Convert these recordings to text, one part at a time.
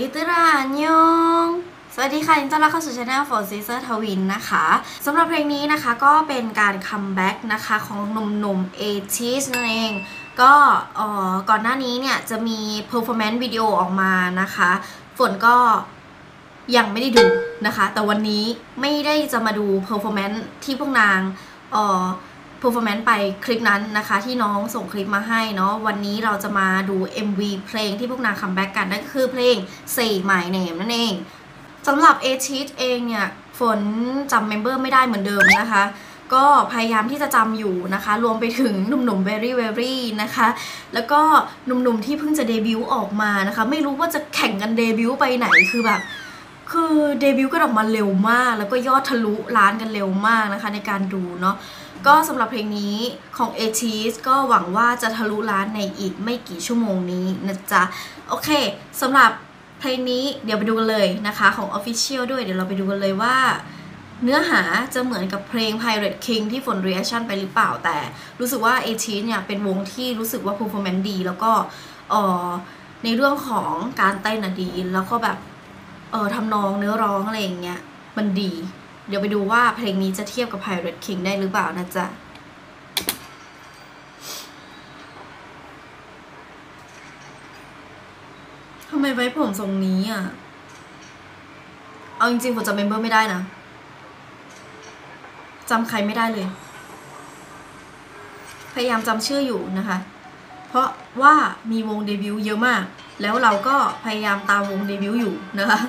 ฮิตรานยองสวัสดีค่ะยินดีต้อนรับเข้าสู่ channel Fon Sisters Twins นะคะสำหรับเพลงนี้นะคะก็เป็นการคัมแบ็กนะคะของหนุ่มๆ a t i s นั่นเอง ก็อ่อก่อนหน้านี้เนี่ยจะมี performance วิดีโอออกมานะคะ ฝนก็ยังไม่ได้ดูนะคะ แต่วันนี้ไม่ได้จะมาดู performance ที่พวกนางอ่อ performance ไปคลิปนั้นนะคะที่น้องส่งคลิปมาให้เนาะวันนี้เราจะมาดู MV เพลงที่พวกนางคัมแบ็กกันนั่นก็คือเพลง Say My Name นั่นเองสำหรับ a t i s เองเนี่ยฝนจำ member ไม่ได้เหมือนเดิมนะคะ ก็พยายามที่จะจำอยู่นะคะ รวมไปถึงหนุ่มๆ VERIVERY นะคะ แล้วก็หนุ่มๆที่เพิ่งจะเดบิวต์ออกมานะคะ ไม่รู้ว่าจะแข่งกันเดบิวต์ไปไหนคือแบบคือเดบิวต์กันออกมาเร็วมาก แล้วก็ยอดทะลุล้านกันเร็วมากนะคะในการดูเนาะ ก็สำหรับเพลงนี้ของ a t i s ก็หวังว่าจะทะลุล้านในอีกไม่กี่ชั่วโมงนี้นะจ๊ะ โอเคสำหรับเพลงนี้เดี๋ยวไปดูกันเลยนะคะของ Official ด้วยเดี๋ยวเราไปดูกันเลยว่า เนื้อหาจะเหมือนกับเพลง Pirate King ที่ฝน reaction ไปหรือเปล่าแต่ รู้สึกว่า a t i s เนี่ยเป็นวงที่รู้สึกว่า performance ดี แล้วก็ออในเรื่องของการเต้นอะดีแล้วก็แบบเออทำนองเนื้อร้องอะไรอย่างเงี้ยมันดี เดี๋ยวไปดูว่าเพลงนี้จะเทียบกับ Pirate King ได้หรือเปล่านะจ๊ะทำไมไว้ผมทรงนี้อะ เอาจริงๆผมจำเมมเบอร์ไม่ได้นะจำใครไม่ได้เลย พยายามจำชื่ออยู่นะคะ เพราะว่ามีวงเดบิวต์เยอะมาก แล้วเราก็พยายามตามวงเดบิวต์อยู่นะคะ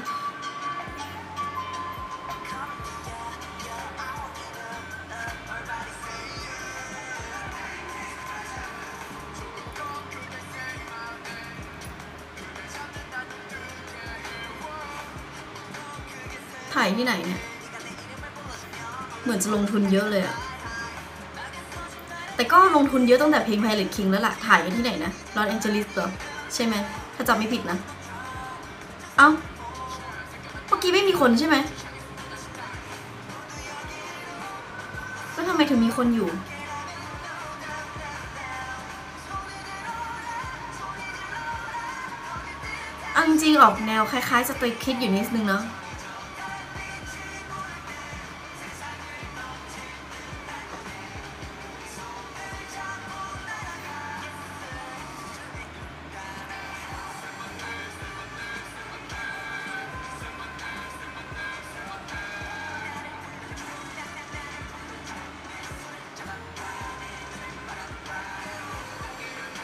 ถ่ายที่ไหนเนี่ย เหมือนจะลงทุนเยอะเลยอะแต่ก็ลงทุนเยอะตั้งแต่เพลง Pilot King แล้วล่ะ ถ่ายกันที่ไหนนะลอสแองเจลิสเหรอ ใช่ไหม ถ้าจำไม่ผิดนะ เอ้า เมื่อกี้ไม่มีคนใช่ไหมแล้วทำไมถึงมีคนอยู่เอาจริงๆออกแนวคล้ายๆสเตย์คิดอยู่นิดนึงเนาะ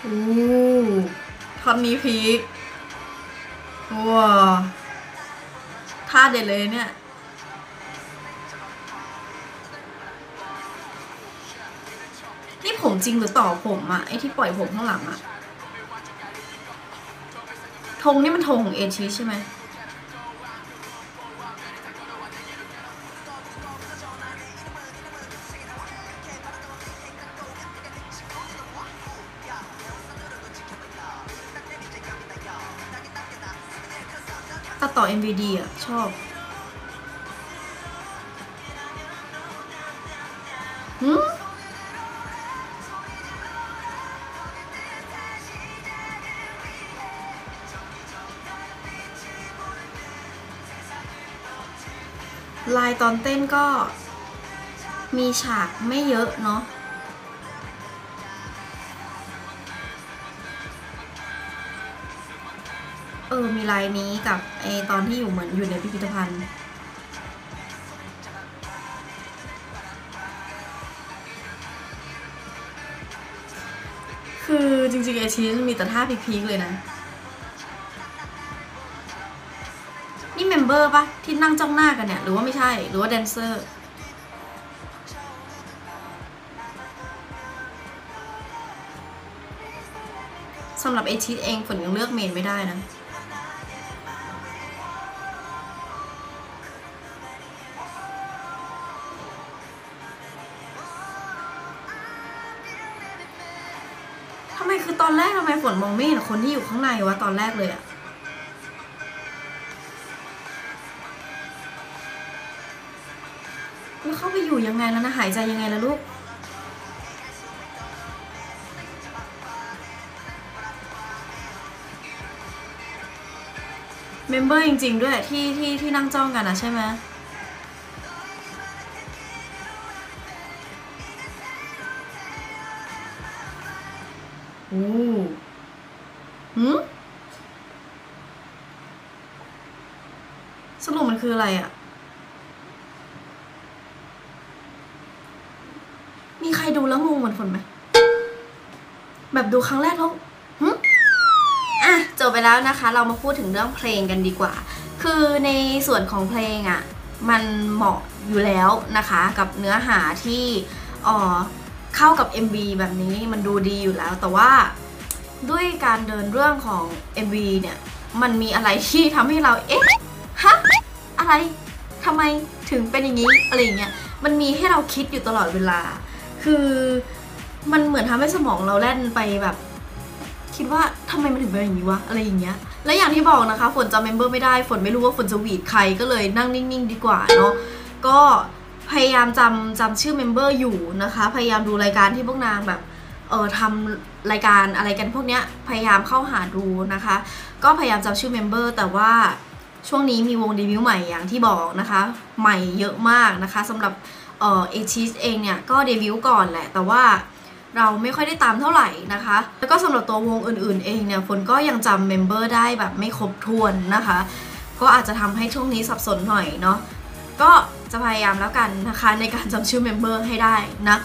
อ้ท่อนนี้พีคว้าท่าเด็ดเลยเนี่ย นี่ผมจริงหรือต่อผมอะไอที่ปล่อยผมข้างหลังอะธงนี่มันธงของเอชีใช่ไหม ต่อ MVD อะ ชอบหืมลายตอนเต้นก็มีฉากไม่เยอะเนาะ ออมีลายนี้กับไอตอนที่อยู่เหมือนอยู่ในพิพิธภัณฑ์คือจริงๆไอชีมีแต่ท่าพีคๆเลยนะ นี่เมมเบอร์ปะที่นั่งจ้องหน้ากันเนี่ย หรือว่าไม่ใช่ หรือว่าแดนเซอร์สำหรับเอชีเองฝนยังเลือกเมนไม่ได้นะ มคือตอนแรกทำไมฝนมองไม่เห็นคนที่อยู่ข้างในวะตอนแรกเลยอะแล้วเข้าไปอยู่ยังไงแล้วนะหายใจยังไงแล้วลูกเมมเบอร์จริง ๆ ด้วยที่ที่ที่นั่งจ้องกันนะใช่ไหม อ้หืมสรุปมันคืออะไรอะมีใครดูแล้วงงเหมือนฝนไหม แบบดูครั้งแรกแล้วหึอะ จบไปแล้วนะคะ เรามาพูดถึงเรื่องเพลงกันดีกว่า คือในส่วนของเพลงอะ่ะ มันเหมาะอยู่แล้วนะคะ กับเนื้อหาที่อ่อ เข้ากับ MV แบบนี้มันดูดีอยู่แล้ว แต่ว่าด้วยการเดินเรื่องของ MV เนี่ย มันมีอะไรที่ทำให้เราเอ๊ะฮะอะไรทำไมถึงเป็นอย่างนี้อะไรเงี้ยมันมีให้เราคิดอยู่ตลอดเวลา คือมันเหมือนทำให้สมองเราแล่นไปแบบ คิดว่าทำไมมันถึงเป็นอย่างนี้วะอะไรอย่างเงี้ยและอย่างที่บอกนะคะ ฝนจำ member ไม่ได้ ฝนไม่รู้ว่าฝนจะหวีดใครก็เลยนั่งนิ่ง ๆ ดีกว่าเนาะก็ พยายามจำจำชื่อ member อยู่นะคะ พยายามดูรายการที่พวกนางแบบเออทำรายการอะไรกันพวกเนี้ยพยายามเข้าหาดูนะคะ ก็พยายามจำชื่อ member แต่ว่าช่วงนี้มีวงเดบิวต์ใหม่อย่างที่บอกนะคะ ใหม่เยอะมากนะคะสำหรับเออ ATEEZ เองเนี่ยก็เดบิวต์ก่อนแหละ แต่ว่าเราไม่ค่อยได้ตามเท่าไหร่นะคะ แล้วก็สำหรับตัววงอื่นๆเองเนี่ยฝนก็ยังจำ member ได้แบบไม่ครบถ้วนนะคะ ก็อาจจะทำให้ช่วงนี้สับสนหน่อยเนาะ ก็จะพยายามแล้วกันนะคะในการจำชื่อ member ให้ได้นะ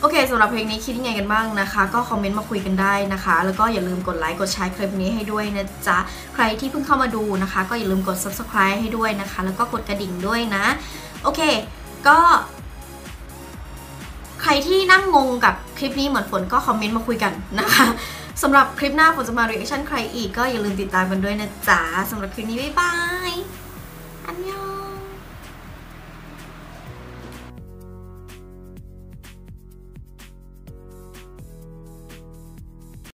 โอเคสำหรับเพลงนี้คิดยังไงกันบ้างนะคะ ก็คอมเมนต์มาคุยกันได้นะคะ แล้วก็อย่าลืมกดไลค์กดแชร์คลิปนี้ให้ด้วยนะจ๊ะ ใครที่เพิ่งเข้ามาดูนะคะ ก็อย่าลืมกด subscribe ให้ด้วยนะคะ แล้วก็กดกระดิ่งด้วยนะ โอเค ก็ ใครที่นั่งงงกับคลิปนี้เหมือนฝนก็คอมเมนต์มาคุยกันนะคะสำหรับคลิปหน้าฝนจะมา reaction ใครอีกก็อย่าลืมติดตามกันด้วยนะจ๊ะสำหรับคลิปนี้บ๊ายบายอันยอง